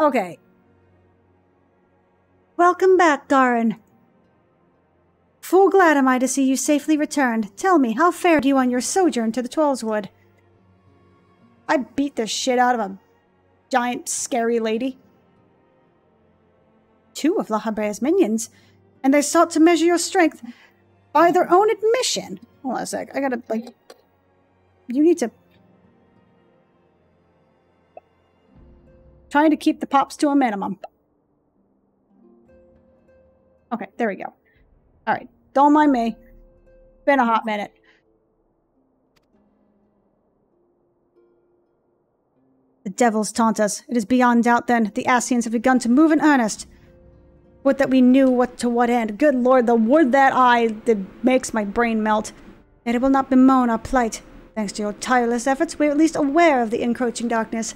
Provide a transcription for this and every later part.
Okay. Welcome back, Garin. Full glad am I to see you safely returned. Tell me, how fared you on your sojourn to the Twelveswood? I beat the shit out of a giant, scary lady. Two of La minions, and they sought to measure your strength by their own admission. Hold on a sec. I gotta, like... You need to... Trying to keep the pops to a minimum. Okay, there we go. Alright, don't mind me. Been a hot minute. The devils taunt us. It is beyond doubt, then, the Ascians have begun to move in earnest. Would that we knew what to what end. Good lord, the would that I that makes my brain melt. And it will not bemoan our plight. Thanks to your tireless efforts, we are at least aware of the encroaching darkness.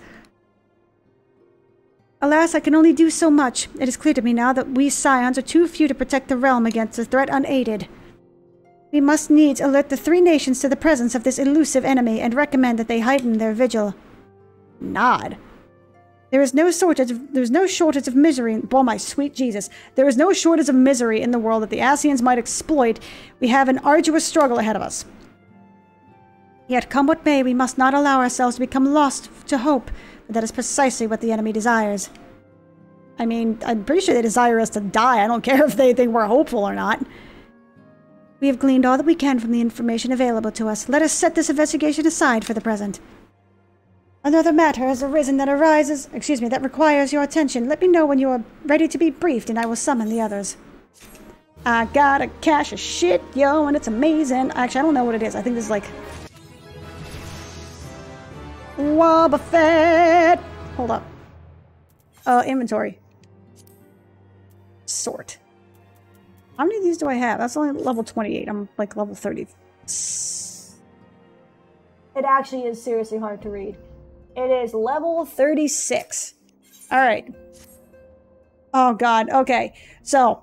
Alas, I can only do so much. It is clear to me now that we scions are too few to protect the realm against the threat unaided. We must needs alert the three nations to the presence of this elusive enemy and recommend that they heighten their vigil. Nod. There is no shortage of, there is no shortage of misery. Oh my sweet Jesus. There is no shortage of misery in the world that the Ascians might exploit. We have an arduous struggle ahead of us. Yet come what may, we must not allow ourselves to become lost to hope, that is precisely what the enemy desires. I mean, I'm pretty sure they desire us to die. I don't care if they think we're hopeful or not. We have gleaned all that we can from the information available to us. Let us set this investigation aside for the present. Another matter has arisen that arises, excuse me, that requires your attention. Let me know when you are ready to be briefed, and I will summon the others. I got a cache of shit, yo, and it's amazing. Actually, I don't know what it is. I think this is like... Wobbuffet! Hold up. Uh, inventory. Sort. How many of these do I have? That's only level 28. I'm like level 30. It actually is seriously hard to read. It is level 36. All right. Oh, God. Okay. So,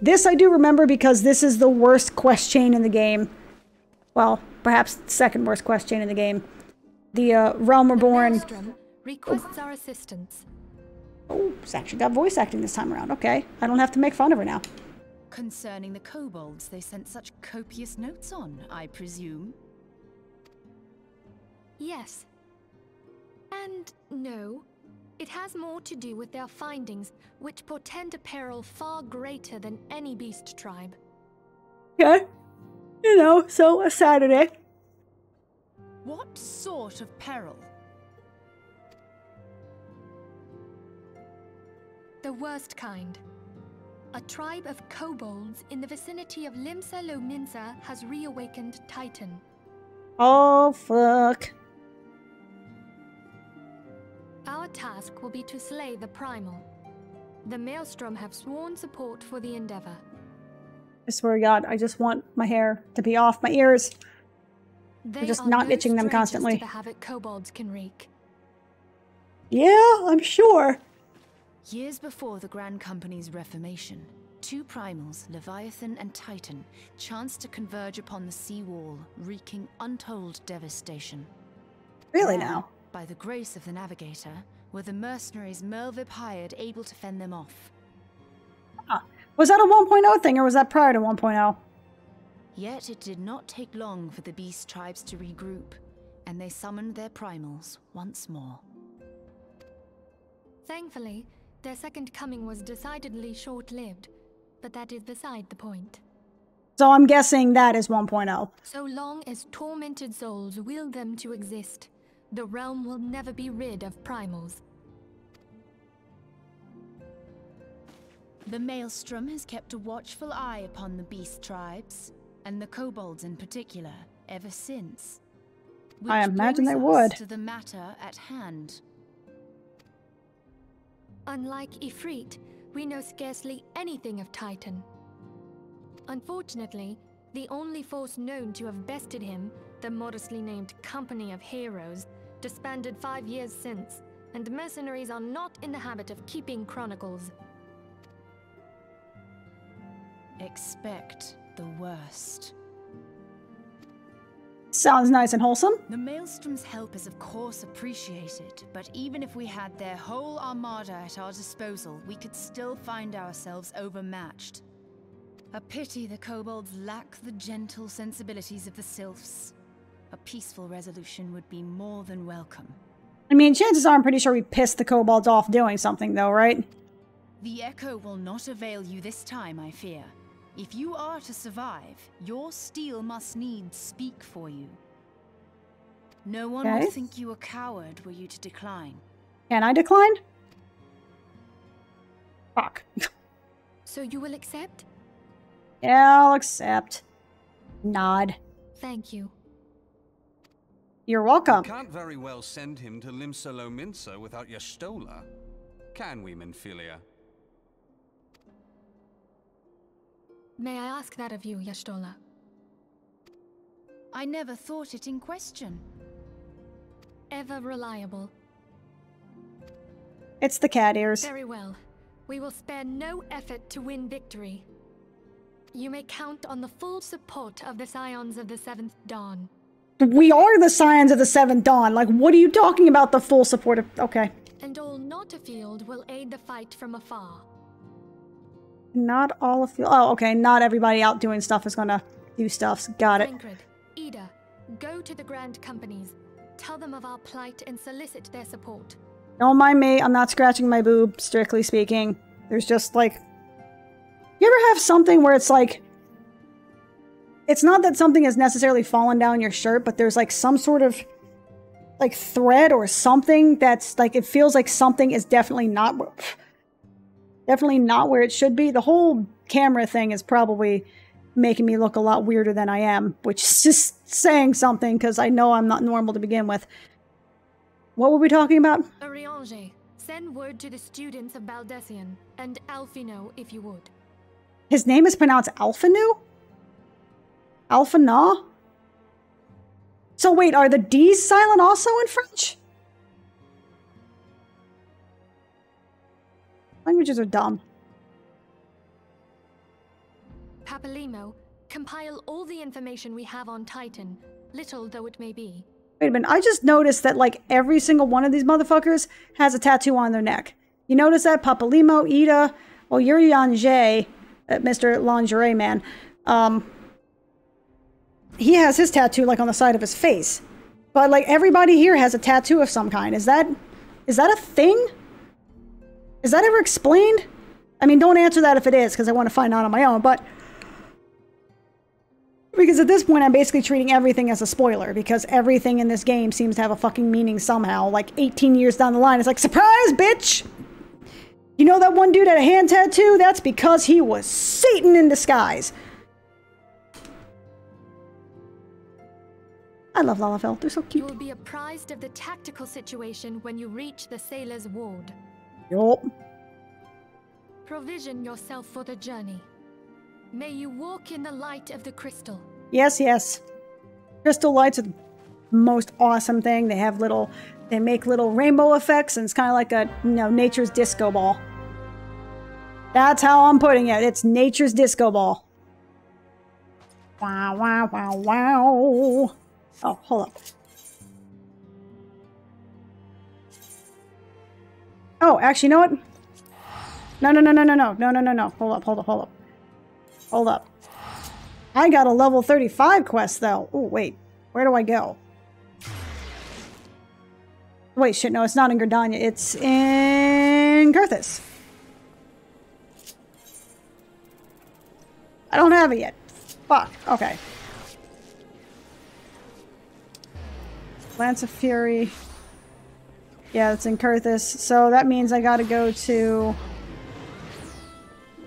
this I do remember because this is the worst quest chain in the game. Well, perhaps second worst quest chain in the game. The uh, Realm Reborn. requests our assistance. Oh, it's actually got voice acting this time around. Okay. I don't have to make fun of her now. Concerning the kobolds they sent such copious notes on, I presume? Yes. And no. It has more to do with their findings, which portend a peril far greater than any beast tribe. Okay. You know, so a Saturday. What sort of peril? Worst kind. A tribe of kobolds in the vicinity of Limsa Lominsa has reawakened Titan. Oh, fuck. Our task will be to slay the Primal. The Maelstrom have sworn support for the endeavor. I swear to God, I just want my hair to be off my ears. They I'm just not no itching them constantly. The havoc kobolds can wreak. Yeah, I'm sure. Years before the Grand Company's reformation, two primals, Leviathan and Titan, chanced to converge upon the sea wall, wreaking untold devastation. Really There, now. By the grace of the Navigator, were the mercenaries Merlwyb hired able to fend them off. Was that a 1.0 thing or was that prior to oh? 1.0? Yet it did not take long for the beast tribes to regroup, and they summoned their primals once more. Thankfully, their second coming was decidedly short-lived, but that is beside the point. So I'm guessing that is oh. 1.0. So long as tormented souls will them to exist, the realm will never be rid of primals. The Maelstrom has kept a watchful eye upon the beast tribes, and the kobolds in particular, ever since. I imagine they would. To the matter at hand. Unlike Ifrit, we know scarcely anything of Titan. Unfortunately, the only force known to have bested him, the modestly named Company of Heroes, disbanded five years since, and mercenaries are not in the habit of keeping chronicles. Expect the worst. Sounds nice and wholesome. The Maelstrom's help is of course appreciated, but even if we had their whole armada at our disposal, we could still find ourselves overmatched. A pity the kobolds lack the gentle sensibilities of the sylphs. A peaceful resolution would be more than welcome. I mean, chances are I'm pretty sure we pissed the kobolds off doing something, though, right? The echo will not avail you this time, I fear. If you are to survive, your steel must needs speak for you. No one Okay. would think you a coward were you to decline. Can I decline? Fuck. So you will accept? yeah, I'll accept. Nod. Thank you. You're welcome. Can't very well send him to Limsa Lominsa without Y'shtola. Can we, Minfilia? May I ask that of you, Y'shtola? I never thought it in question. Ever reliable. It's the cat ears. Very well. We will spare no effort to win victory. You may count on the full support of the Scions of the Seventh Dawn. We are the Scions of the Seventh Dawn. Like, what are you talking about? The full support of. Okay. And all not afield will aid the fight from afar. Not all of you. Oh, okay. Not everybody out doing stuff is gonna do stuff. Got it. Thancred, Ida, go to the Grand Companies. Tell them of our plight and solicit their support. Don't mind me. I'm not scratching my boob, strictly speaking. There's just like. You ever have something where it's like. It's not that something has necessarily fallen down your shirt, but there's like some sort of. Like thread or something that's like. It feels like something is definitely not. Definitely not where it should be. The whole camera thing is probably making me look a lot weirder than I am, which is just saying something because I know I'm not normal to begin with. What were we talking about? Urianger, send word to the students of Baldesion, and Alphinaud if you would. His name is pronounced Alphanu? Alphana? So wait, are the D's silent also in French? Languages are dumb. Papalymo, compile all the information we have on Titan, little though it may be. Wait a minute, I just noticed that like every single one of these motherfuckers has a tattoo on their neck. You notice that? Papalymo, Ida, well, Urianger, uh, Mr. Lingerie Man, um, he has his tattoo like on the side of his face. But like everybody here has a tattoo of some kind. Is that is that a thing? Is that ever explained? I mean, don't answer that if it is, because I want to find out on my own, but because at this point, I'm basically treating everything as a spoiler because everything in this game seems to have a fucking meaning somehow. Like 18 years down the line, it's like, surprise, bitch! You know that one dude had a hand tattoo? That's because he was Satan in disguise. I love Lalafell. They're so cute. You will be apprised of the tactical situation when you reach the sailor's ward. Yup. Provision yourself for the journey. May you walk in the light of the crystal. Yes, yes. Crystal lights are the most awesome thing. They have little, they make little rainbow effects, and it's kind of like a, you know, nature's disco ball. That's how I'm putting it. It's nature's disco ball. Wow, wow, wow, wow. Oh, hold up. Oh, actually, you know what? No, no, no, no, no, no, no, no, no, no. Hold up, hold up, hold up. Hold up. I got a level 35 quest, though. Oh, wait. Where do I go? Wait, shit, no, it's not in Gridania. It's in Coerthas. I don't have it yet. Fuck. Okay. Lance of Fury. Yeah, it's in Coerthas. So that means I gotta go to...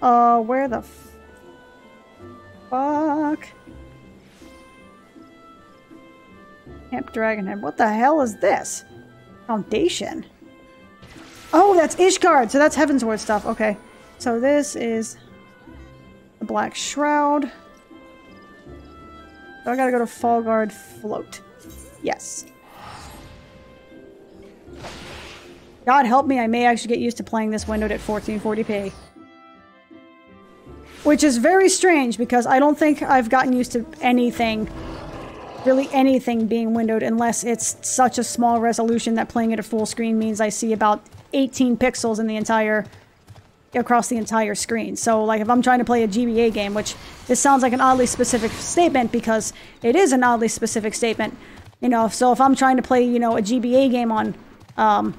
Uh, where the fuck? Camp Dragonhead. What the hell is this? Foundation. Oh, that's Ishgard. So that's Heavensward stuff. Okay. So this is the Black Shroud. So I gotta go to Fallgourd Float. Yes. God help me, I may actually get used to playing this windowed at 1440p. Which is very strange because I don't think I've gotten used to anything really anything being windowed unless it's such a small resolution that playing it at full screen means I see about 18 pixels in the entire across the entire screen. So like if I'm trying to play a GBA game, which this sounds like an oddly specific statement because it is an oddly specific statement, you know, so if I'm trying to play, you know, a GBA game on um,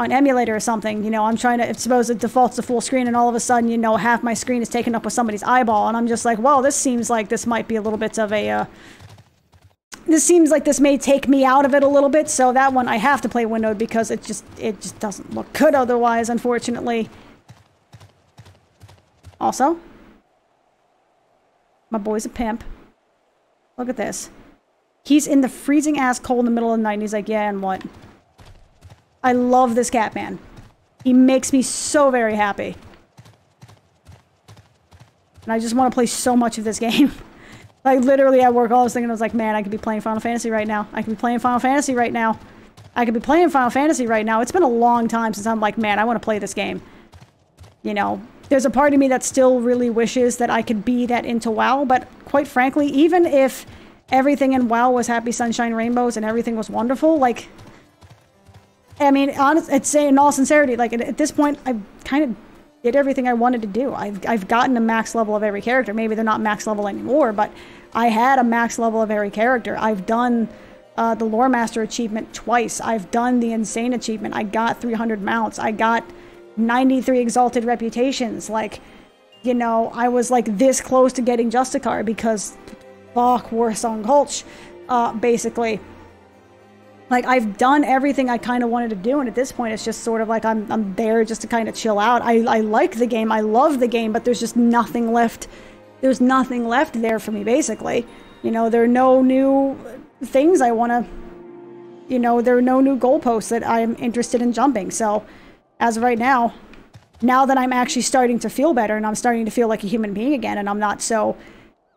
on emulator or something, you know, I'm trying to, suppose it defaults to full screen and all of a sudden, you know, half my screen is taken up with somebody's eyeball and I'm just like, well, this seems like this might be a little bit of a, uh, this seems like this may take me out of it a little bit, so that one I have to play windowed because it just it just doesn't look good otherwise, unfortunately. Also, my boy's a pimp. Look at this. He's in the freezing ass cold in the middle of the night and he's like, yeah, and what? I love this cat man. He makes me so very happy. And I just want to play so much of this game. Like, literally at work, all I was thinking I was like, man, I could be playing Final Fantasy right now. I could be playing Final Fantasy right now. I could be playing Final Fantasy right now. It's been a long time since I'm like, man, I want to play this game. You know, there's a part of me that still really wishes that I could be that into WoW, but quite frankly, even if everything in WoW was happy sunshine rainbows and everything was wonderful, like, I mean, honest, it's in all sincerity, like at, at this point, I've kind of did everything I wanted to do. I've, I've gotten a max level of every character. Maybe they're not max level anymore, but I had a max level of every character. I've done uh, the Lore Master achievement twice. I've done the Insane achievement. I got 300 mounts. I got 93 Exalted reputations. Like, you know, I was like this close to getting Justicar because fuck Warsong Gulch, uh, basically like I've done everything I kind of wanted to do, and at this point, it's just sort of like I'm I'm there just to kind of chill out. I I like the game, I love the game, but there's just nothing left. There's nothing left there for me, basically. You know, there are no new things I want to. You know, there are no new goalposts that I'm interested in jumping. So, as of right now, now that I'm actually starting to feel better and I'm starting to feel like a human being again, and I'm not so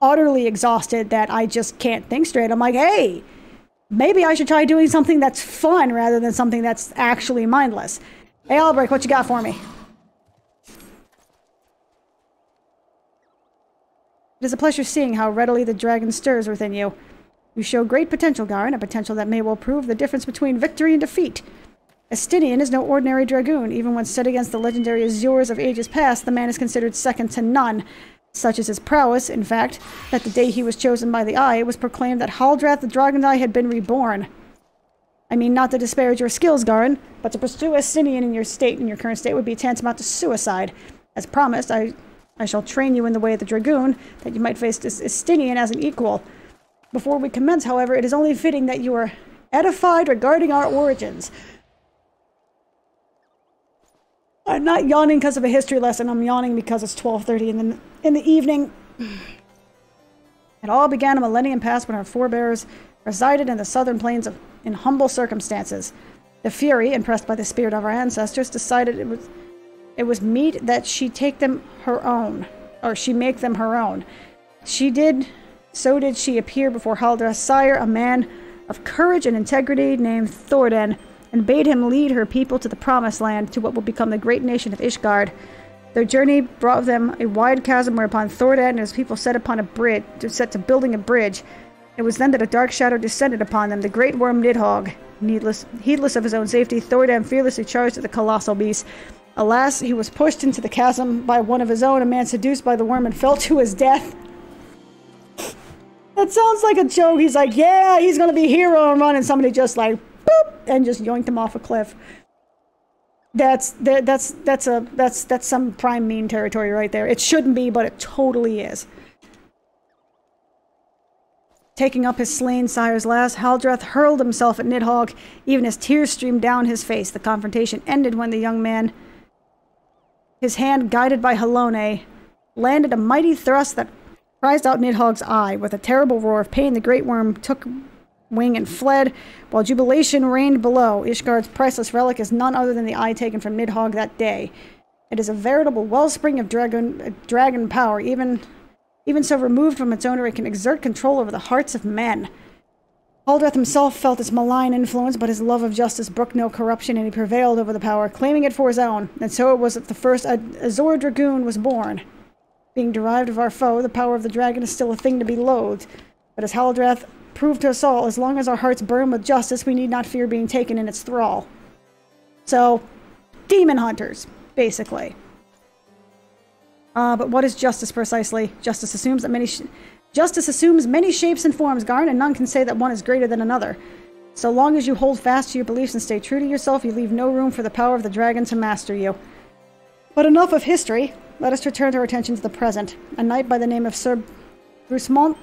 utterly exhausted that I just can't think straight, I'm like, hey maybe I should try doing something that's fun rather than something that's actually mindless. Hey, Albrecht, what you got for me? It is a pleasure seeing how readily the dragon stirs within you. You show great potential, Garin, a potential that may well prove the difference between victory and defeat. Estinian is no ordinary dragoon. Even when set against the legendary Azures of ages past, the man is considered second to none. Such is his prowess, in fact, that the day he was chosen by the Eye, it was proclaimed that Haldrath the Dragoneye had been reborn. I mean, not to disparage your skills, Garin, but to pursue Estinian in your state, in your current state, would be tantamount to suicide. As promised, I, I shall train you in the way of the Dragoon, that you might face Estinian as an equal. Before we commence, however, it is only fitting that you are edified regarding our origins. I'm not yawning because of a history lesson. I'm yawning because it's 12:30 in the in the evening. It all began a millennium past when our forebears resided in the southern plains of, in humble circumstances. The Fury, impressed by the spirit of our ancestors, decided it was it was meet that she take them her own, or she make them her own. She did, so did she appear before Haldrath's sire, a man of courage and integrity named Thordan, and bade him lead her people to the promised land, to what will become the great nation of Ishgard. Their journey brought them a wide chasm whereupon Thordan and his people set upon a bridge, set to building a bridge. It was then that a dark shadow descended upon them, the great worm Nidhogg. Needless, heedless of his own safety, Thordan fearlessly charged at the colossal beast. Alas, he was pushed into the chasm by one of his own, a man seduced by the worm and fell to his death. That sounds like a joke. He's like, yeah, he's gonna be hero and run, and somebody just like boop, and just yoinked him off a cliff. That's that, that's that's a that's that's some prime mean territory right there. It shouldn't be, but it totally is. Taking up his slain sire's last, Haldrath hurled himself at Nidhogg, even as tears streamed down his face. The confrontation ended when the young man, his hand guided by Halone, landed a mighty thrust that prized out Nidhogg's eye. With a terrible roar of pain, the great worm took wing and fled, while jubilation reigned below. Ishgard's priceless relic is none other than the eye taken from Nidhogg that day. It is a veritable wellspring of dragon, uh, dragon power. Even, even so removed from its owner, it can exert control over the hearts of men. Haldrath himself felt its malign influence, but his love of justice brooked no corruption, and he prevailed over the power, claiming it for his own. And so it was that the first Azure Dragoon was born. Being derived of our foe, the power of the dragon is still a thing to be loathed. But as Haldrath proved to us all, as long as our hearts burn with justice, we need not fear being taken in its thrall. So, demon hunters, basically. Uh, but what is justice precisely? Justice assumes that many justice assumes many shapes and forms, Garn, and none can say that one is greater than another. So long as you hold fast to your beliefs and stay true to yourself, you leave no room for the power of the dragon to master you. But enough of history. Let us return our attention to the present. A knight by the name of Sir Brucemont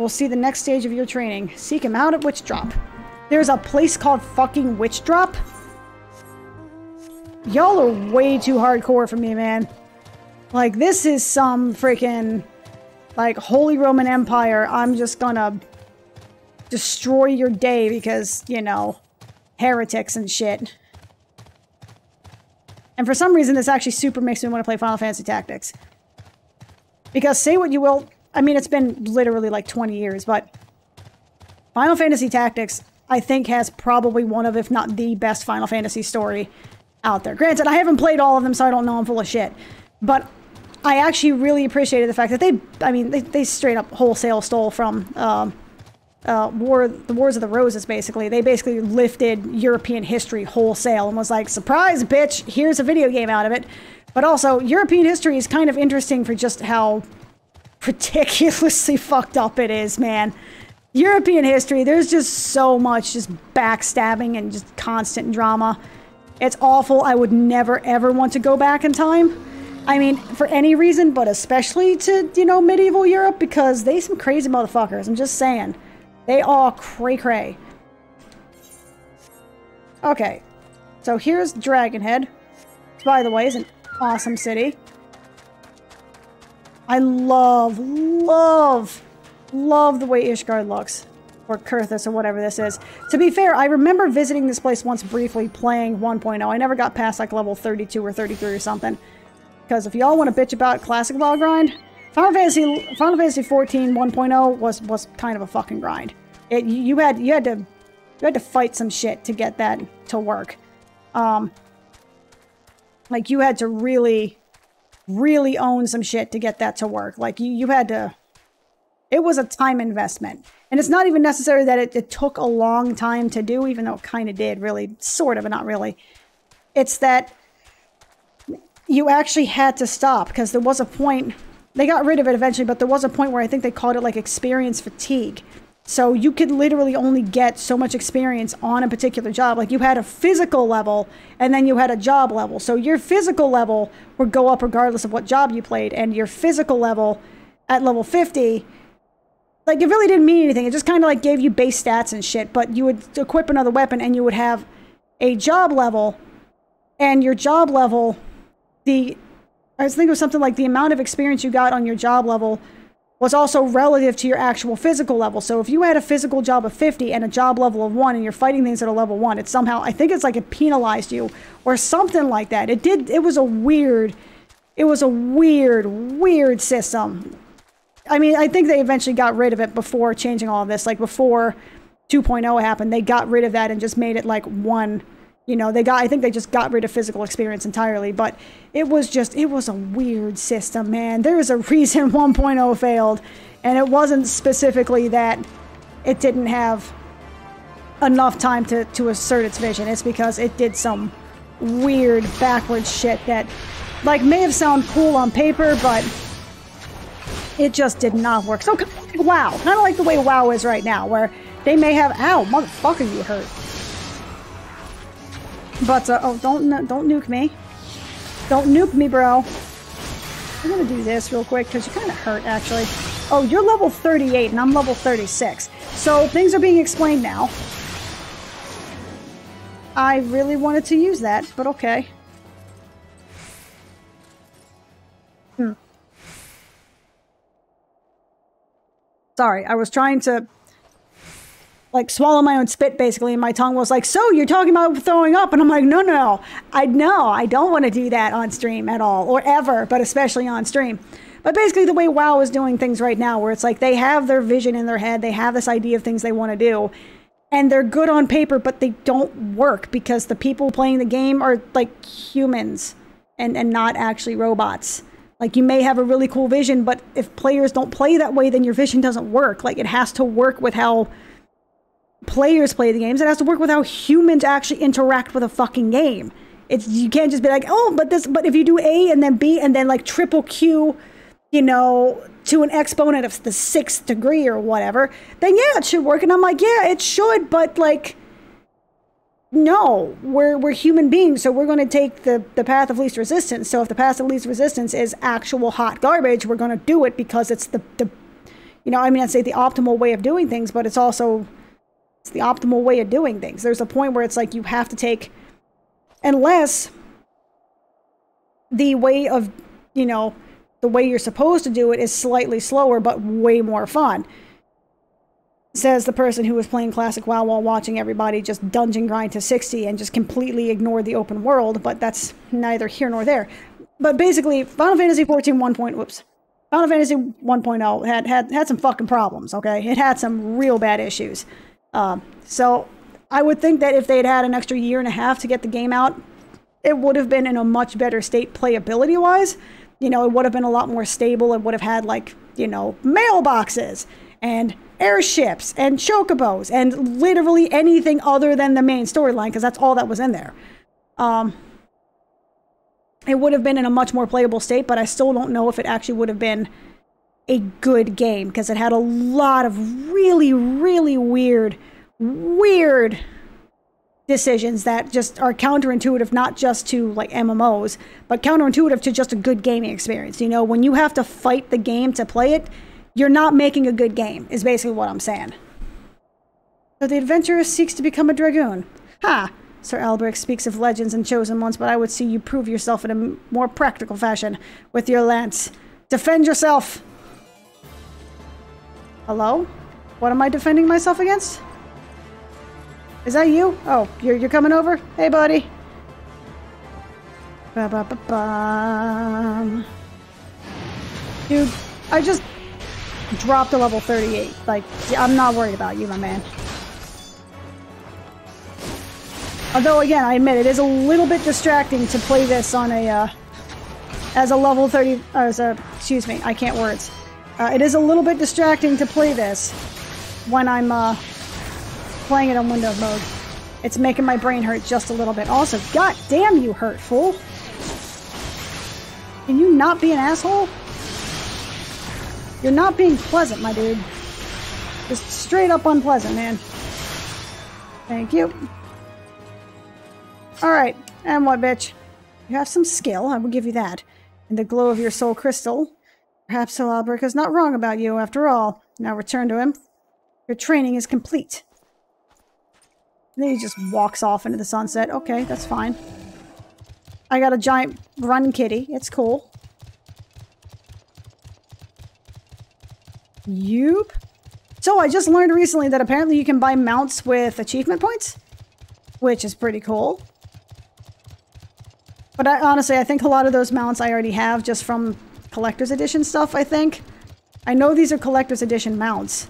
will see the next stage of your training. Seek him out at Witch Drop. There's a place called fucking Witch Drop? Y'all are way too hardcore for me, man. Like, this is some freaking, like, Holy Roman Empire. I'm just gonna destroy your day because, you know, heretics and shit. And for some reason, this actually super makes me want to play Final Fantasy Tactics. Because say what you will, I mean, it's been literally like 20 years, but Final Fantasy Tactics, I think, has probably one of, if not the best Final Fantasy story out there. Granted, I haven't played all of them, so I don't know I'm full of shit. But I actually really appreciated the fact that they, I mean, they, they straight up wholesale stole from um, uh, War, the Wars of the Roses, basically. They basically lifted European history wholesale and was like, surprise, bitch, here's a video game out of it. But also, European history is kind of interesting for just how ridiculously fucked up it is, man. European history, there's just so much just backstabbing and just constant drama. It's awful. I would never ever want to go back in time. I mean, for any reason, but especially to, you know, medieval Europe because they some crazy motherfuckers. I'm just saying. They all cray cray. Okay. So here's Dragonhead. By the way, is an awesome city. I love, love, love the way Ishgard looks. Or Coerthas or whatever this is. To be fair, I remember visiting this place once briefly playing 1.0. I never got past like level 32 or 33 or something. Because if y'all want to bitch about classic WoW grind, Final Fantasy Final Fantasy 14 1.0 was was kind of a fucking grind. It, you had you had to you had to fight some shit to get that to work. Um, like you had to really really own some shit to get that to work. Like you, you had to, it was a time investment. And it's not even necessary that it, it took a long time to do, even though it kind of did, really, sort of, but not really. It's that you actually had to stop because there was a point, they got rid of it eventually, but there was a point where I think they called it like experience fatigue. So you could literally only get so much experience on a particular job. Like you had a physical level and then you had a job level. So your physical level would go up regardless of what job you played. And your physical level at level 50, like it really didn't mean anything. It just kind of like gave you base stats and shit. But you would equip another weapon and you would have a job level. And your job level, the, I was thinking of something like the amount of experience you got on your job level was also relative to your actual physical level. So if you had a physical job of 50 and a job level of 1 and you're fighting things at a level 1, it somehow I think it's like it penalized you or something like that. It did it was a weird it was a weird weird system. I mean, I think they eventually got rid of it before changing all of this. Like before 2.0 happened, they got rid of that and just made it like one you know, they got, I think they just got rid of physical experience entirely, but it was just, it was a weird system, man. There is a reason 1.0 failed, and it wasn't specifically that it didn't have enough time to, to assert its vision. It's because it did some weird backwards shit that, like, may have sounded cool on paper, but it just did not work. So, WoW. Kind of like the way WoW is right now, where they may have, ow, motherfucker, you hurt. But, uh, oh, don't, don't nuke me. Don't nuke me, bro. I'm gonna do this real quick, because you kind of hurt, actually. Oh, you're level 38, and I'm level 36. So, things are being explained now. I really wanted to use that, but okay. Hmm. Sorry, I was trying to like swallow my own spit basically and my tongue was like so you're talking about throwing up? And i'm like no no i know i don't want to do that on stream at all or ever but especially on stream. But basically the way wow is doing things right now where it's like they have their vision in their head they have this idea of things they want to do and they're good on paper but they don't work because the people playing the game are like humans and and not actually robots. Like you may have a really cool vision, but if players don't play that way, then your vision doesn't work. Like it has to work with how players play the games. It has to work with how humans actually interact with a fucking game. It's you can't just be like, oh, but this, but if you do A and then B and then like triple Q, you know, to an exponent of the sixth degree or whatever, then yeah, it should work. And I'm like, yeah, it should, but like no, we're we're human beings, so we're going to take the the path of least resistance. So if the path of least resistance is actual hot garbage, we're going to do it because it's the the you know, I mean, I'd say the optimal way of doing things, but it's also it's the optimal way of doing things. There's a point where it's like you have to take unless the way of, you know, the way you're supposed to do it is slightly slower but way more fun says the person who was playing classic WoW while watching everybody just dungeon grind to 60 and just completely ignore the open world, but that's neither here nor there. But basically, Final Fantasy 14 1. Point, whoops. Final Fantasy 1.0 had, had had some fucking problems, okay? It had some real bad issues. Um, so I would think that if they'd had an extra year and a half to get the game out, it would have been in a much better state playability wise. You know, it would have been a lot more stable. It would have had, like, you know, mailboxes and airships and chocobos and literally anything other than the main storyline because that's all that was in there. Um, it would have been in a much more playable state, but I still don't know if it actually would have been a good game because it had a lot of really, really weird, weird decisions that just are counterintuitive, not just to like MMOs, but counterintuitive to just a good gaming experience. You know, when you have to fight the game to play it, you're not making a good game, is basically what I'm saying. So the adventurer seeks to become a dragoon. Ha! Sir Albrecht speaks of legends and chosen ones, but I would see you prove yourself in a more practical fashion with your lance. Defend yourself! Hello? What am I defending myself against? Is that you? Oh, you're, you're coming over? Hey, buddy. Ba -ba -ba. Dude, I just dropped to level 38. Like, I'm not worried about you, my man. Although, again, I admit it is a little bit distracting to play this on a, uh, as a level 30, uh, as a, excuse me, I can't words. Uh, it is a little bit distracting to play this when I'm, uh, playing it on window mode. It's making my brain hurt just a little bit. Also, god damn you, hurt fool! Can you not be an asshole? You're not being pleasant, my dude. Just straight up unpleasant, man. Thank you. Alright, and what, bitch? You have some skill, I will give you that. In the glow of your soul crystal. Perhaps is not wrong about you, after all. Now return to him. Your training is complete. And then he just walks off into the sunset. Okay, that's fine. I got a giant running kitty. It's cool. Yup. So I just learned recently that apparently you can buy mounts with achievement points, which is pretty cool. But I, honestly, I think a lot of those mounts I already have just from collector's edition stuff, I think. I know these are collector's edition mounts.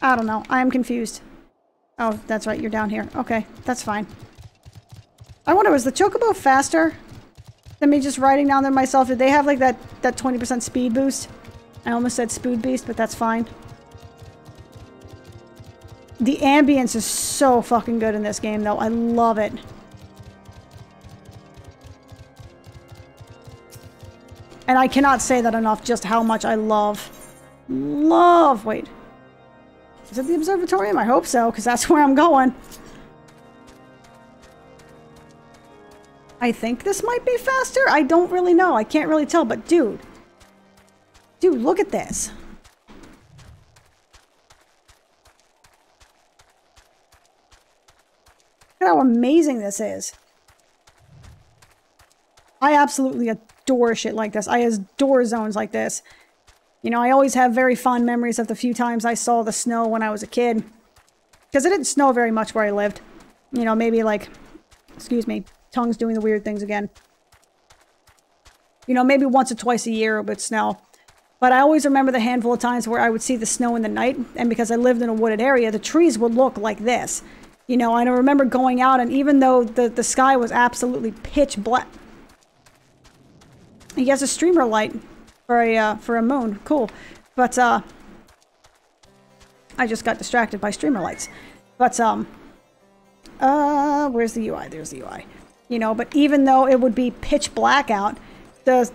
I don't know. I am confused. Oh, that's right. You're down here. Okay, that's fine. I wonder, was the Chocobo faster than me just riding down there myself. Did they have like that, that 20% speed boost? I almost said Spood Beast, but that's fine. The ambience is so fucking good in this game, though. I love it. And I cannot say that enough, just how much I love, love, wait. Is it the observatorium? I hope so, because that's where I'm going. I think this might be faster. I don't really know. I can't really tell, but dude. Dude, look at this. Look at how amazing this is. I absolutely adore shit like this. I adore zones like this. You know, I always have very fond memories of the few times I saw the snow when I was a kid. Because it didn't snow very much where I lived. You know, maybe like, excuse me, tongue's doing the weird things again. You know, maybe once or twice a year it would snow. But I always remember the handful of times where I would see the snow in the night, and because I lived in a wooded area, the trees would look like this. You know, I remember going out, and even though the, the sky was absolutely pitch black, he has a streamer light for a uh, for a moon. Cool, but uh, I just got distracted by streamer lights. But um, uh, where's the UI? There's the UI. You know, but even though it would be pitch black out, the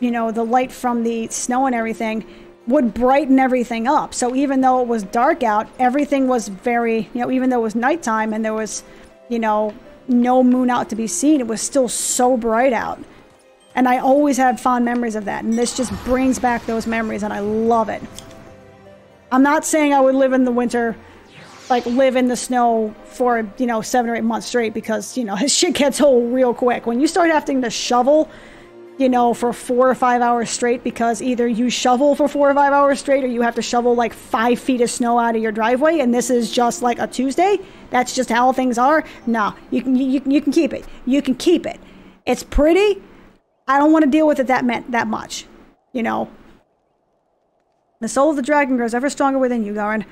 you know the light from the snow and everything would brighten everything up. So even though it was dark out, everything was very, you know, even though it was nighttime and there was, you know, no moon out to be seen, it was still so bright out. And I always have fond memories of that. And this just brings back those memories and I love it. I'm not saying I would live in the winter, like live in the snow for, you know, seven or eight months straight because, you know, shit gets old real quick. When you start having to shovel you know, for four or five hours straight because either you shovel for four or five hours straight or you have to shovel like five feet of snow out of your driveway and this is just like a Tuesday. That's just how things are. No, you can, you, you can keep it. You can keep it. It's pretty. I don't want to deal with it that meant that much, you know. The soul of the dragon grows ever stronger within you, Garin.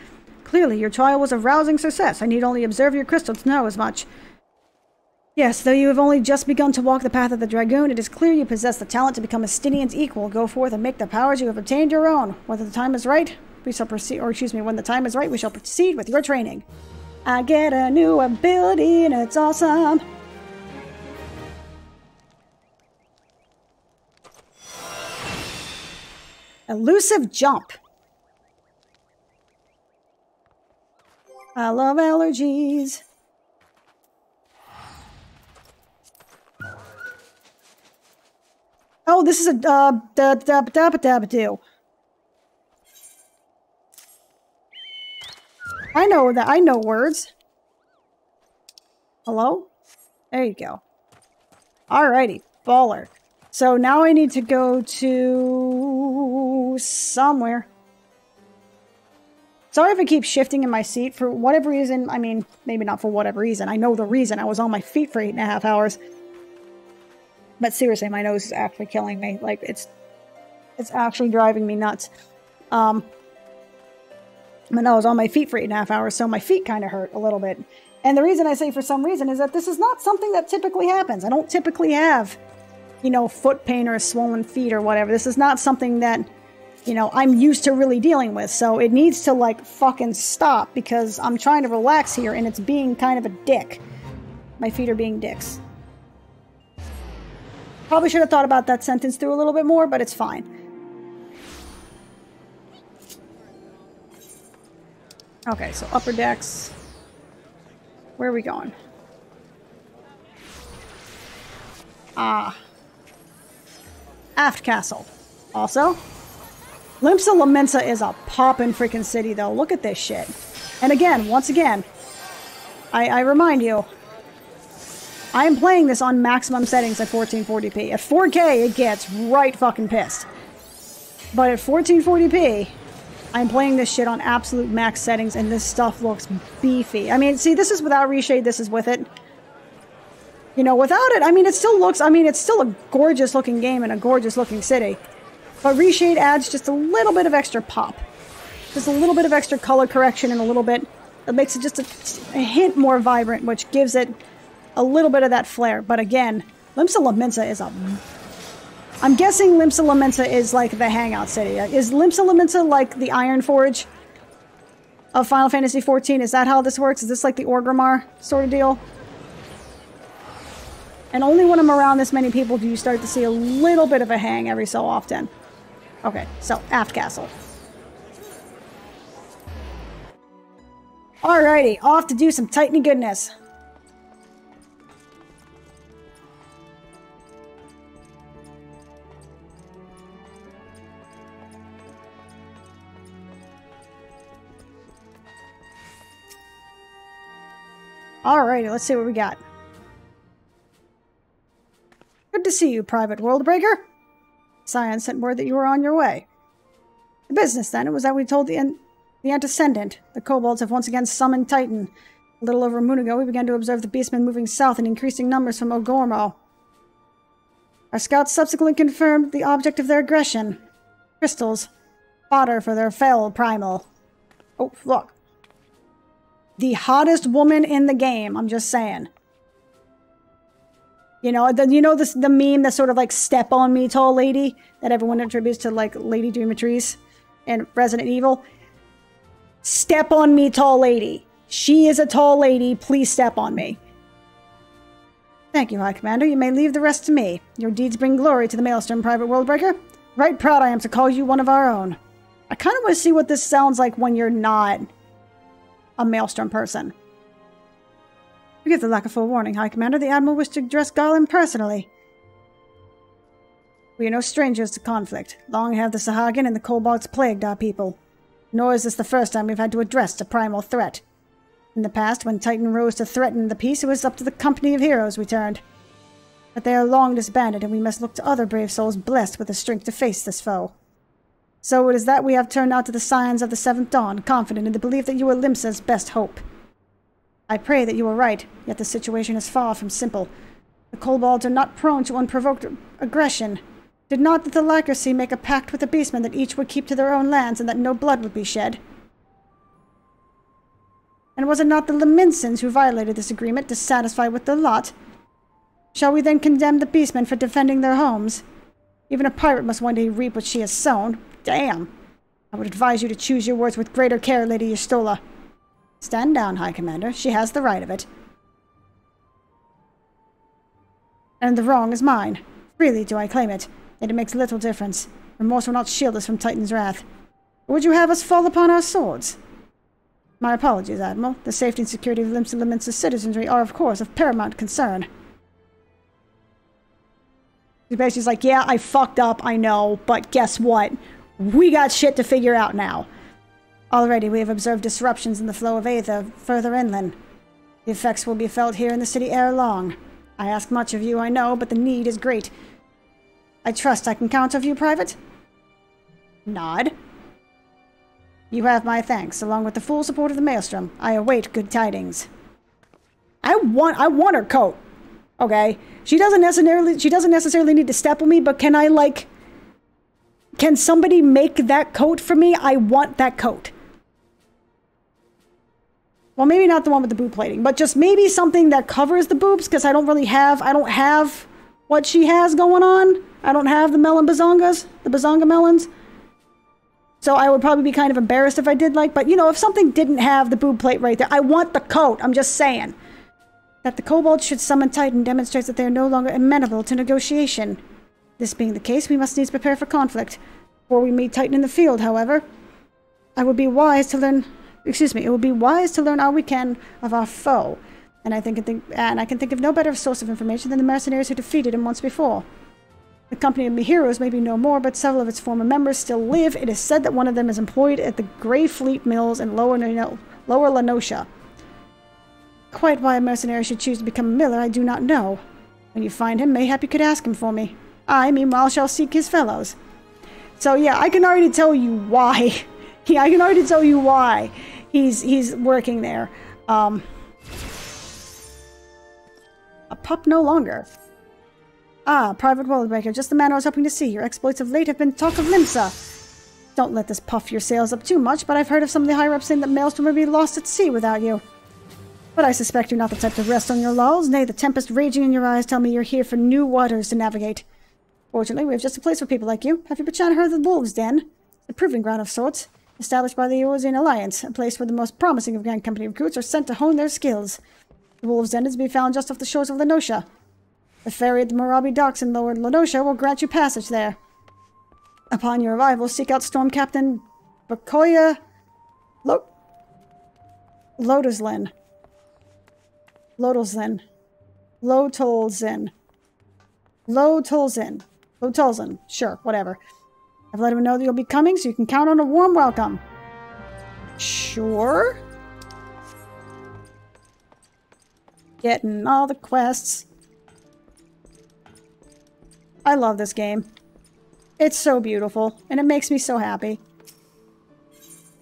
Clearly, your trial was a rousing success. I need only observe your crystal to know as much. Yes, though you have only just begun to walk the path of the Dragoon, it is clear you possess the talent to become a Estinian's equal. Go forth and make the powers you have obtained your own. Whether the time is right, we shall proceed, or excuse me, when the time is right, we shall proceed with your training. I get a new ability and it's awesome. Elusive jump. I love allergies. Oh, this is a uh, da da da da da I know that. I know words. Hello? There you go. Alrighty, baller. So now I need to go to somewhere. Sorry if I keep shifting in my seat for whatever reason. I mean, maybe not for whatever reason. I know the reason. I was on my feet for eight and a half hours. But seriously, my nose is actually killing me. Like it's it's actually driving me nuts. Um but I was on my feet for eight and a half hours, so my feet kind of hurt a little bit. And the reason I say for some reason is that this is not something that typically happens. I don't typically have, you know, foot pain or swollen feet or whatever. This is not something that, you know, I'm used to really dealing with. So it needs to, like, fucking stop because I'm trying to relax here and it's being kind of a dick. My feet are being dicks. Probably should have thought about that sentence through a little bit more, but it's fine. Okay, so upper decks. Where are we going? Ah. Aft Castle. Also, Limsa Lominsa is a poppin' freaking city, though. Look at this shit. And again, once again, I, I remind you, I am playing this on maximum settings at 1440p. At 4K, it gets right fucking pissed. But at 1440p, I'm playing this shit on absolute max settings, and this stuff looks beefy. I mean, see, this is without reshade, this is with it. You know, without it, I mean, it still looks, I mean, it's still a gorgeous looking game and a gorgeous looking city. But reshade adds just a little bit of extra pop. Just a little bit of extra color correction and a little bit, it makes it just a, a hint more vibrant, which gives it a little bit of that flair. But again, Limsa Lominsa is a... I'm guessing Limsa Lominsa is like the hangout city. Is Limsa Lominsa like the Ironforge of Final Fantasy XIV? Is that how this works? Is this like the Orgrimmar sort of deal? And only when I'm around this many people do you start to see a little bit of a hang every so often. Okay, so Aft Castle. Alrighty, off to do some tightening goodness. Alrighty, let's see what we got. Good to see you, Private Worldbreaker. Scion sent word that you were on your way. The business, then, was that we told the, the Antecedent. The kobolds have once again summoned Titan. A little over a moon ago, we began to observe the beastmen moving south in increasing numbers from O'Ghomoro. Our scouts subsequently confirmed the object of their aggression. Crystals. Fodder for their fell primal. Oh, look the hottest woman in the game. I'm just saying. You know, the, you know this the meme that sort of like step on me tall lady that everyone attributes to like Lady Dimitrescu and Resident Evil. Step on me tall lady. She is a tall lady. Please step on me. Thank you, High Commander. You may leave the rest to me. Your deeds bring glory to the Maelstrom, Private Worldbreaker. Right proud I am to call you one of our own. I kind of want to see what this sounds like when you're not a Maelstrom person. Forgive the lack of full warning, High Commander. The Admiral wished to address Garland personally. We are no strangers to conflict. Long have the Sahagin and the Kobolds plagued our people. Nor is this the first time we've had to address a primal threat. In the past, when Titan rose to threaten the peace, it was up to the company of heroes we turned. But they are long disbanded, and we must look to other brave souls blessed with the strength to face this foe. So it is that we have turned out to the Scions of the Seventh Dawn, confident in the belief that you are Limsa's best hope. I pray that you are right, yet the situation is far from simple. The kobolds are not prone to unprovoked aggression. Did not the Thalassocracy make a pact with the beastmen that each would keep to their own lands and that no blood would be shed? And was it not the Lominsans who violated this agreement, dissatisfied with their lot? Shall we then condemn the beastmen for defending their homes? Even a pirate must one day reap what she has sown. Damn. I would advise you to choose your words with greater care, Lady Y'shtola. Stand down, High Commander. She has the right of it. And the wrong is mine. Freely do I claim it, yet it makes little difference. Remorse will not shield us from Titan's wrath. Would you have us fall upon our swords? My apologies, Admiral. The safety and security of Limsa Lominsa's citizenry are, of course, of paramount concern. He basically like, yeah, I fucked up, I know, but guess what? We got shit to figure out now. Already we have observed disruptions in the flow of Aether further inland. The effects will be felt here in the city ere long. I ask much of you, I know, but the need is great. I trust I can count on you, Private? Nod. You have my thanks, along with the full support of the Maelstrom. I await good tidings. I want I want her coat. Okay? She doesn't necessarily she doesn't necessarily need to step on me, but can I like can somebody make that coat for me? I want that coat. Well, maybe not the one with the boob plating, but just maybe something that covers the boobs because I don't really have I don't have what she has going on. I don't have the melon bazongas, the bazonga melons. So I would probably be kind of embarrassed if I did like, but you know, if something didn't have the boob plate right there, I want the coat. I'm just saying. That the kobolds should summon Titan demonstrates that they are no longer amenable to negotiation. This being the case, we must needs prepare for conflict. Before we meet Titan in the field, however, I would be wise to learn. Excuse me. It would be wise to learn all we can of our foe, and I think, and I can think of no better source of information than the mercenaries who defeated him once before. The company of the heroes may be no more, but several of its former members still live. It is said that one of them is employed at the Grey Fleet Mills in Lower, Lower La Noscea. Quite why a mercenary should choose to become a miller, I do not know. When you find him, mayhap you could ask him for me. I, meanwhile, shall seek his fellows. So yeah, I can already tell you why. yeah, I can already tell you why he's he's working there. Um, a pup no longer. Ah, Private Worldbreaker, just the man I was hoping to see. Your exploits of late have been talk of Limsa. Don't let this puff your sails up too much, but I've heard of some of the higher-ups saying that Maelstrom would be lost at sea without you. But I suspect you're not the type to rest on your laurels. Nay, the tempest raging in your eyes tell me you're here for new waters to navigate. Fortunately, we have just a place for people like you. Have you perchance heard of the Wolves' Den? A proving ground of sorts, established by the Eorzean Alliance, a place where the most promising of Grand Company recruits are sent to hone their skills. The Wolves' Den is to be found just off the shores of La Noscea, the ferry at the Moraby docks in Lower La Noscea will grant you passage there. Upon your arrival, seek out Storm Captain Bakoya Lo Lotuslin. Lotuslin. Lotolzin. Lotolzin. Lotolzin. Sure, whatever. I've let him know that you'll be coming, so you can count on a warm welcome. Sure. Getting all the quests. I love this game. It's so beautiful, and it makes me so happy.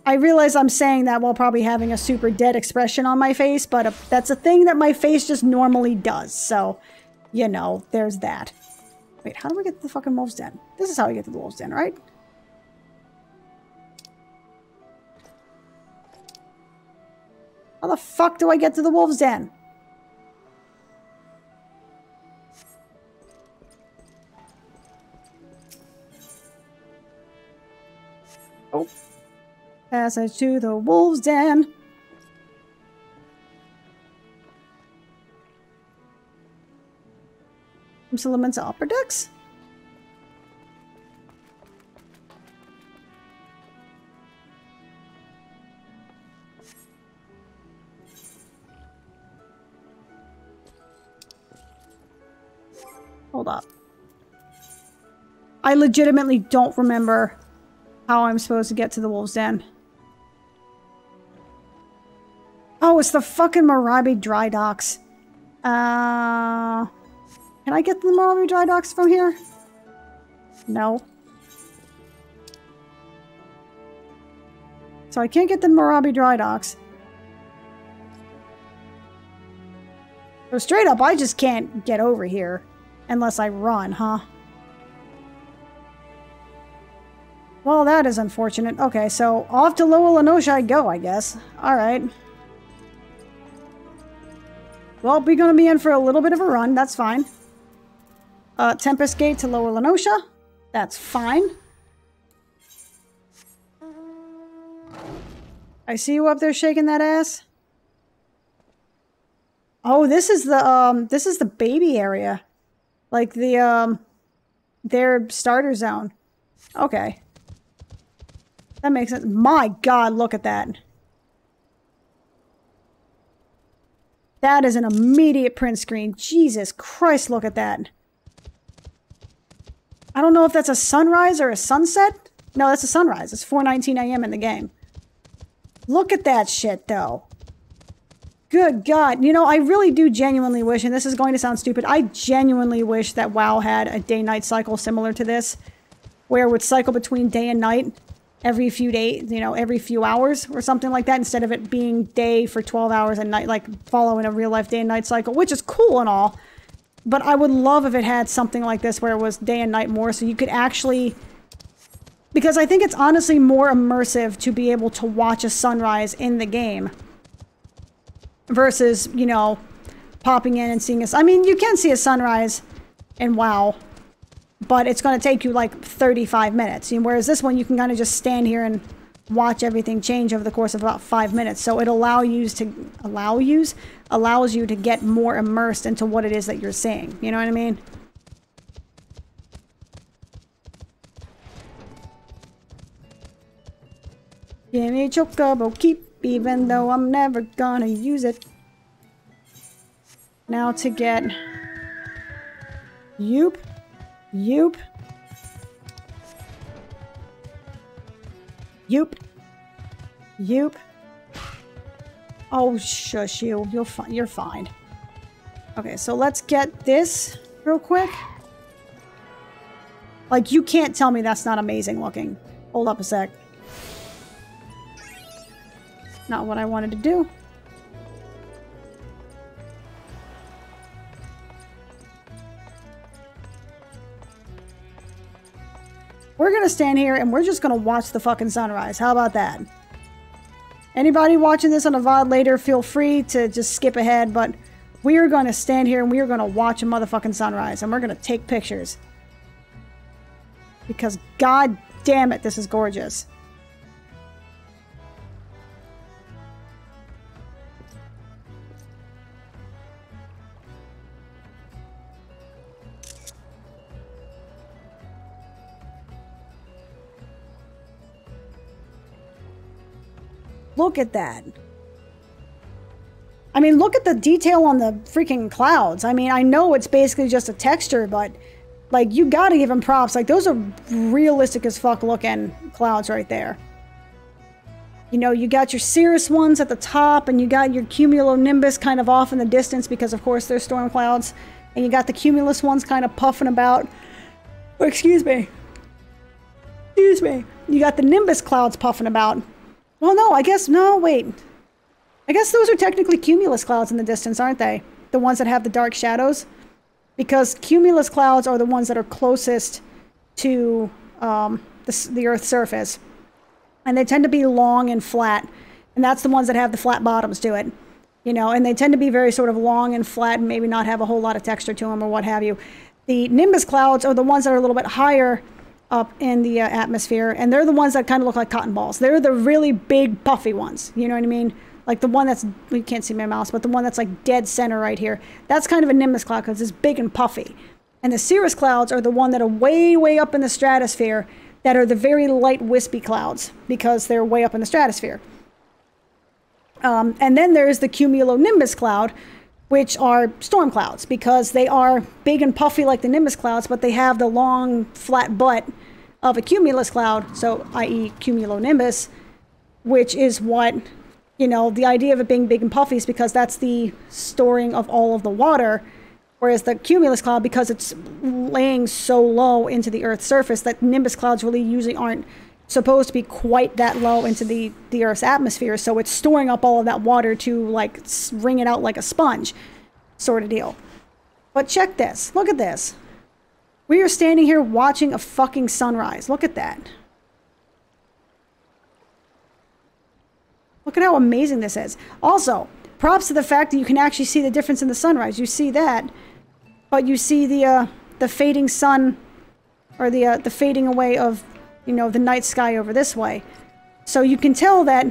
I realize I'm saying that while probably having a super dead expression on my face, but a, uh, that's a thing that my face just normally does, so, you know, there's that. Wait, how do we get to the fucking wolf's den? This is how we get to the wolf's den, right? How the fuck do I get to the wolf's den? Oh. Passage to the wolf's den. Implements upper decks? Hold up. I legitimately don't remember how I'm supposed to get to the Wolf's Den. Oh, it's the fucking Moraby Dry Docks. Uh, can I get the Moraby Dry Docks from here? No. So I can't get the Moraby Dry Docks. So straight up, I just can't get over here. Unless I run, huh? Well, that is unfortunate. Okay, so off to Lower La Noscea I go, I guess. Alright. Well, we're to be in for a little bit of a run. That's fine. Uh, Tempest Gate to Lower La Noscea. That's fine. I see you up there shaking that ass. Oh, this is the, um, this is the baby area. Like the, um, their starter zone. Okay. That makes sense. My god, look at that. That is an immediate print screen. Jesus Christ, look at that. I don't know if that's a sunrise or a sunset. No, that's a sunrise. It's 4.19 a.m. in the game. Look at that shit, though. Good God. You know, I really do genuinely wish, and this is going to sound stupid, I genuinely wish that WoW had a day-night cycle similar to this, where it would cycle between day and night every few days, you know, every few hours or something like that, instead of it being day for 12 hours and night, like following a real life day and night cycle, which is cool and all. But I would love if it had something like this where it was day and night more, so you could actually. Because I think it's honestly more immersive to be able to watch a sunrise in the game versus, you know, popping in and seeing us. I mean, you can see a sunrise in WoW, but it's going to take you like 35 minutes. Whereas this one, you can kind of just stand here and watch everything change over the course of about five minutes. So it allow you to allow use allows you to get more immersed into what it is that you're seeing. You know what I mean? Give me chocobo keep, even though I'm never gonna use it. Now to get Yoop. Yoop. Yoop. Yoop. Oh, shush you. You're fine. You're fine. Okay, so let's get this real quick. Like, you can't tell me that's not amazing looking. Hold up a sec. Not what I wanted to do. We're gonna stand here and we're just gonna watch the fucking sunrise. How about that? Anybody watching this on a VOD later, feel free to just skip ahead, but we are gonna stand here and we are gonna watch a motherfucking sunrise and we're gonna take pictures. Because god damn it, this is gorgeous. Look at that. I mean, look at the detail on the freaking clouds. I mean, I know it's basically just a texture, but like you gotta give them props. Like those are realistic as fuck looking clouds right there. You know, you got your cirrus ones at the top, and you got your cumulonimbus kind of off in the distance because, of course, they're storm clouds. And you got the cumulus ones kind of puffing about. Excuse me. Excuse me. You got the nimbus clouds puffing about. Well, no, I guess, no, wait. I guess those are technically cumulus clouds in the distance, aren't they? The ones that have the dark shadows? Because cumulus clouds are the ones that are closest to um, the, the Earth's surface. And they tend to be long and flat. And that's the ones that have the flat bottoms to it. You know, and they tend to be very sort of long and flat and maybe not have a whole lot of texture to them or what have you. The nimbus clouds are the ones that are a little bit higher up in the uh, atmosphere, and they're the ones that kind of look like cotton balls. They're the really big, puffy ones. You know what I mean? Like the one that's, we can't see my mouse, but the one that's like dead center right here. That's kind of a nimbus cloud because it's big and puffy. And the cirrus clouds are the one that are way, way up in the stratosphere that are the very light, wispy clouds because they're way up in the stratosphere. Um, and then there's the cumulonimbus cloud, which are storm clouds because they are big and puffy like the nimbus clouds, but they have the long, flat butt of a cumulus cloud, so i.e., cumulonimbus, which is what, you know, the idea of it being big and puffy is because that's the storing of all of the water. Whereas the cumulus cloud, because it's laying so low into the Earth's surface, that nimbus clouds really usually aren't supposed to be quite that low into the, the Earth's atmosphere, so it's storing up all of that water to like wring it out like a sponge, sort of deal. But check this. Look at this. We are standing here watching a fucking sunrise. Look at that. Look at how amazing this is. Also, props to the fact that you can actually see the difference in the sunrise. You see that, but you see the uh, the fading sun, or the uh, the fading away of you know, the night sky over this way. So you can tell that,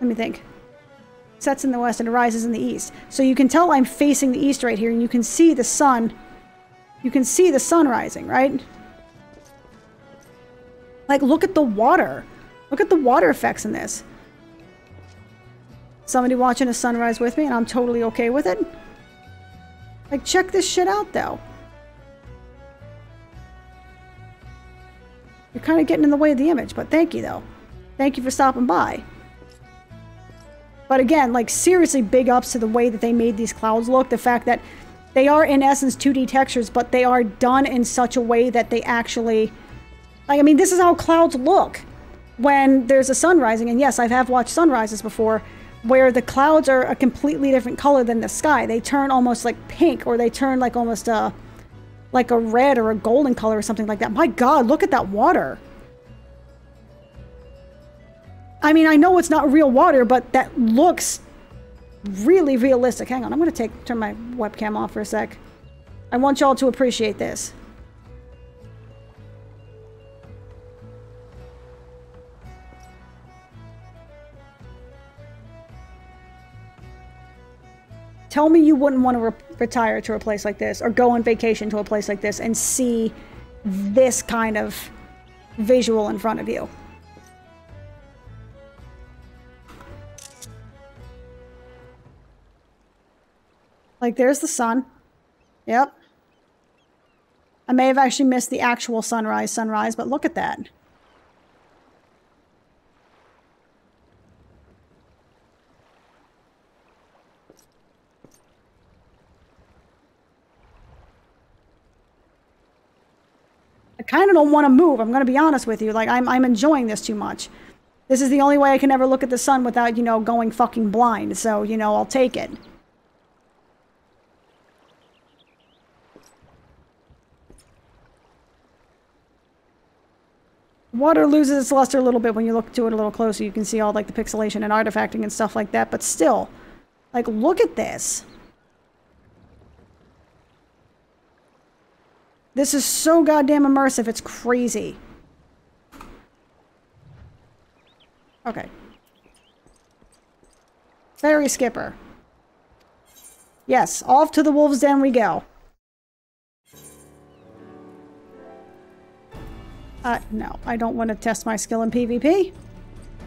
let me think, sets in the west and rises in the east. So you can tell I'm facing the east right here, and you can see the sun, you can see the sun rising, right? Like, look at the water. Look at the water effects in this. Somebody watching a sunrise with me, and I'm totally okay with it. Like, check this shit out, though. You're kind of getting in the way of the image, but thank you, though. Thank you for stopping by. But again, like, seriously big ups to the way that they made these clouds look. The fact that they are, in essence, 2D textures, but they are done in such a way that they actually... Like, I mean, this is how clouds look when there's a sun rising. And yes, I have watched sunrises before where the clouds are a completely different color than the sky. They turn almost like pink, or they turn like almost a like a red or a golden color or something like that. My god, look at that water. I mean, I know it's not real water, but that looks really realistic. Hang on, I'm going to take turn my webcam off for a sec. I want y'all to appreciate this. Tell me you wouldn't want to re retire to a place like this or go on vacation to a place like this and see this kind of visual in front of you. Like, there's the sun. Yep. I may have actually missed the actual sunrise sunrise, but look at that. I kind of don't want to move. I'm going to be honest with you. Like, I'm, I'm enjoying this too much. This is the only way I can ever look at the sun without, you know, going fucking blind. So, you know, I'll take it. Water loses its luster a little bit when you look to it a little closer. You can see all, like, the pixelation and artifacting and stuff like that. But still, like, look at this. This is so goddamn immersive, it's crazy. Okay. Ferry Skipper. Yes, off to the Wolves Den we go. Uh, no, I don't want to test my skill in PvP.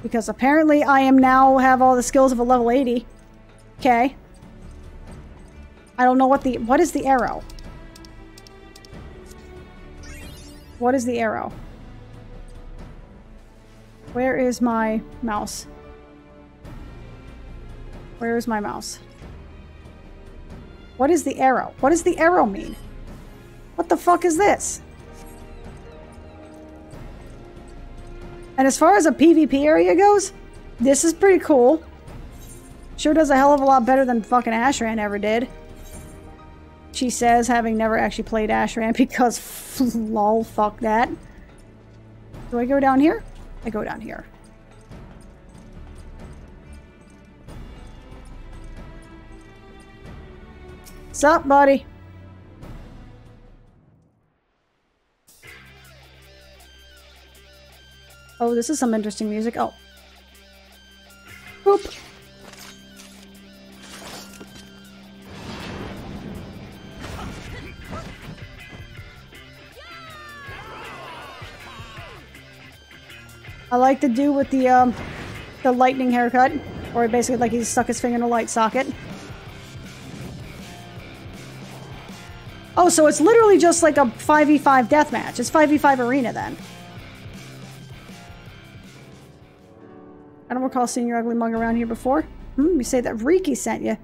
Because apparently I am now have all the skills of a level 80. Okay. I don't know what the... What is the arrow? What is the arrow? Where is my mouse? Where is my mouse? What is the arrow? What does the arrow mean? What the fuck is this? And as far as a PvP area goes, this is pretty cool. Sure does a hell of a lot better than fucking Ashran ever did she says, having never actually played Ashran because lol, fuck that. Do I go down here? I go down here. Sup, buddy? Oh, this is some interesting music. Oh. Boop. I like the dude with the um, the lightning haircut, or basically like he stuck his finger in a light socket. Oh, so it's literally just like a 5v5 deathmatch. It's 5v5 arena then. I don't recall seeing your ugly mug around here before. Hmm, you say that Riki sent you.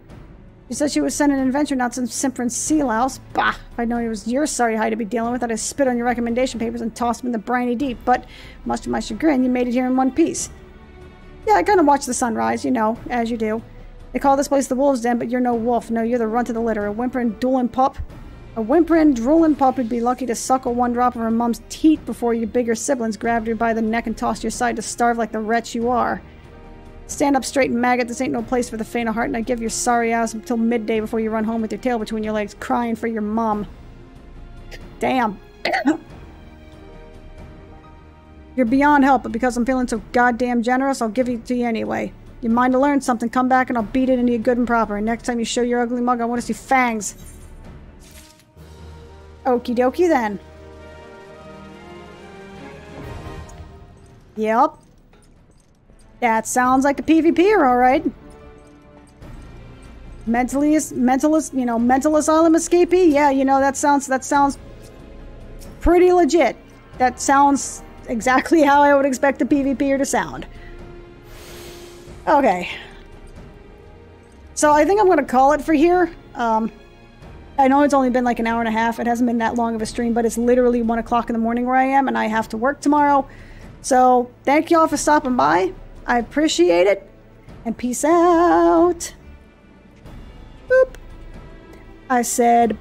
She said she was sending an adventure, not some simpering sea louse. Bah! If I'd known it was your sorry hide to be dealing with, I'd have spit on your recommendation papers and tossed them in the briny deep. But, much to my chagrin, you made it here in one piece. Yeah, I kind of watched the sunrise, you know, as you do. They call this place the Wolf's Den, but you're no wolf. No, you're the runt of the litter, a whimpering, dueling pup. A whimpering, drooling pup would be lucky to suckle one drop of her mum's teat before your bigger siblings grabbed her by the neck and tossed you aside to starve like the wretch you are. Stand up straight, maggot. This ain't no place for the faint of heart, and I give your sorry ass until midday before you run home with your tail between your legs, crying for your mom. Damn. You're beyond help, but because I'm feeling so goddamn generous, I'll give it to you anyway. You mind to learn something, come back and I'll beat it into you good and proper. And next time you show your ugly mug, I want to see fangs. Okie dokie then. Yep. That sounds like a PvPer, alright. Mentally, mentalist, you know, mental asylum escapee? Yeah, you know, that sounds, that sounds pretty legit. That sounds exactly how I would expect a PvPer to sound. Okay. So I think I'm going to call it for here. Um, I know it's only been like an hour and a half. It hasn't been that long of a stream, but it's literally 1 o'clock in the morning where I am, and I have to work tomorrow. So thank y'all for stopping by. I appreciate it. And peace out. Boop. I said